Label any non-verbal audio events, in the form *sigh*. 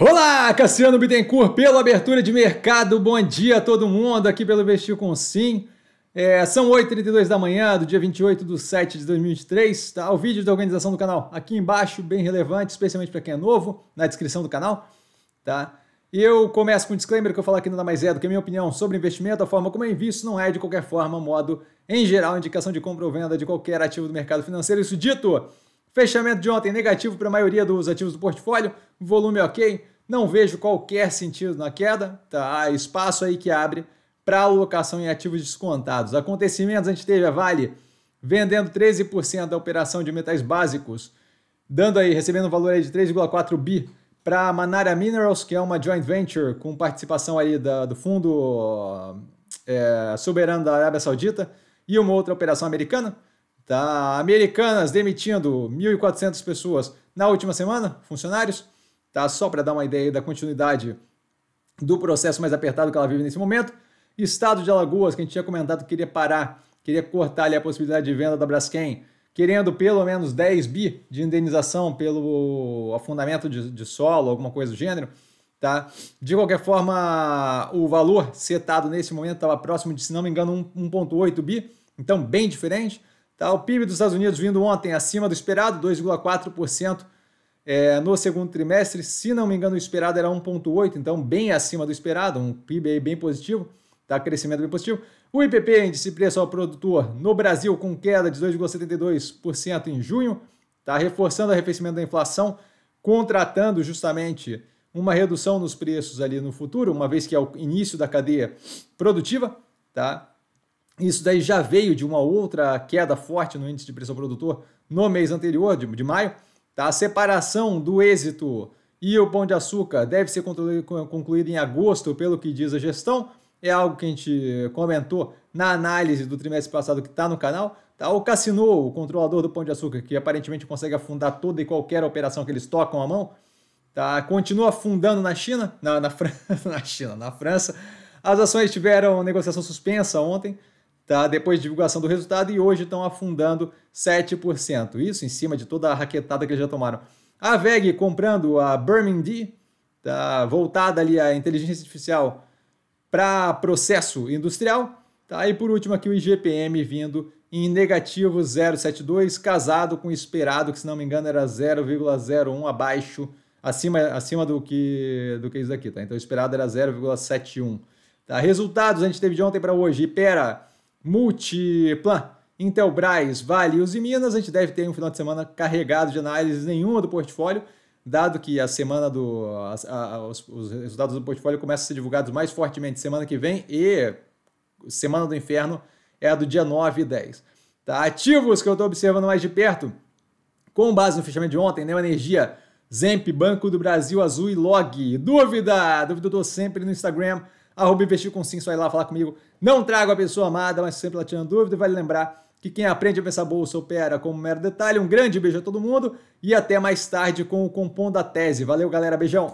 Olá, Cassiano Bittencourt, pela abertura de mercado. Bom dia a todo mundo aqui pelo Investir com Sim. É, são 8h32 da manhã do dia 28 de 7 de 2023. Tá? O vídeo da organização do canal aqui embaixo, bem relevante, especialmente para quem é novo, na descrição do canal. Tá? Eu começo com um disclaimer que eu falo aqui nada mais é do que a minha opinião sobre investimento, a forma como eu invisto não é de qualquer forma, modo em geral, indicação de compra ou venda de qualquer ativo do mercado financeiro. Isso dito, Fechamento de ontem negativo para a maioria dos ativos do portfólio, volume ok, não vejo qualquer sentido na queda, tá? Há espaço aí que abre para alocação em ativos descontados. Acontecimentos, a gente teve a Vale vendendo 13% da operação de metais básicos, dando aí, recebendo um valor aí de 3,4 bi para a Manara Minerals, que é uma joint venture com participação aí da, do fundo é, soberano da Arábia Saudita e uma outra operação americana. Tá? Americanas demitindo 1.400 pessoas na última semana, funcionários. Tá? Só para dar uma ideia da continuidade do processo mais apertado que ela vive nesse momento. Estado de Alagoas, que a gente tinha comentado que queria parar, queria cortar ali a possibilidade de venda da Braskem, querendo pelo menos 10 bi de indenização pelo afundamento de, de solo, alguma coisa do gênero. Tá? De qualquer forma, o valor setado nesse momento estava próximo de, se não me engano, 1,8 bi, então bem diferente. Tá? O PIB dos Estados Unidos vindo ontem acima do esperado, 2,4% é, no segundo trimestre. Se não me engano, o esperado era 1,8%, então bem acima do esperado, um PIB bem positivo, tá? crescimento bem positivo. O IPP, índice preço ao produtor, no Brasil com queda de 2,72% em junho, tá? reforçando o arrefecimento da inflação, contratando justamente uma redução nos preços ali no futuro, uma vez que é o início da cadeia produtiva, tá? Isso daí já veio de uma outra queda forte no índice de pressão produtor no mês anterior, de, de maio. Tá? A separação do êxito e o pão de açúcar deve ser concluída em agosto, pelo que diz a gestão. É algo que a gente comentou na análise do trimestre passado que está no canal. Tá? O Cassino, o controlador do pão de açúcar, que aparentemente consegue afundar toda e qualquer operação que eles tocam a mão, tá? continua afundando na China, na, na, Fran... *laughs* na China, na França. As ações tiveram negociação suspensa ontem tá? depois de divulgação do resultado, e hoje estão afundando 7%. Isso em cima de toda a raquetada que eles já tomaram. A VEG comprando a Birmingham, tá? voltada ali à inteligência artificial para processo industrial. Tá? E por último aqui o IGPM vindo em negativo 0,72, casado com o esperado, que se não me engano era 0,01 abaixo, acima, acima do que do que isso daqui, tá? Então o esperado era 0,71. Tá? Resultados a gente teve de ontem para hoje. Ipera Multiplan, Intelbras, Vale e Minas, a gente deve ter um final de semana carregado de análise nenhuma do portfólio, dado que a semana do a, a, os, os, resultados do portfólio começam a ser divulgados mais fortemente semana que vem e semana do inferno é a do dia 9 e 10. Tá? Ativos que eu estou observando mais de perto, com base no fechamento de ontem, Neo Energia, Zemp, Banco do Brasil, Azul e Log. Dúvida? Dúvida eu estou sempre no Instagram, arroba investir com sim, só ir lá falar comigo. Não trago a pessoa amada, mas sempre ela tirando dúvida. Vale lembrar que quem aprende a pensar bolsa opera como mero detalhe. Um grande beijo a todo mundo e até mais tarde com o Compondo a Tese. Valeu, galera. Beijão.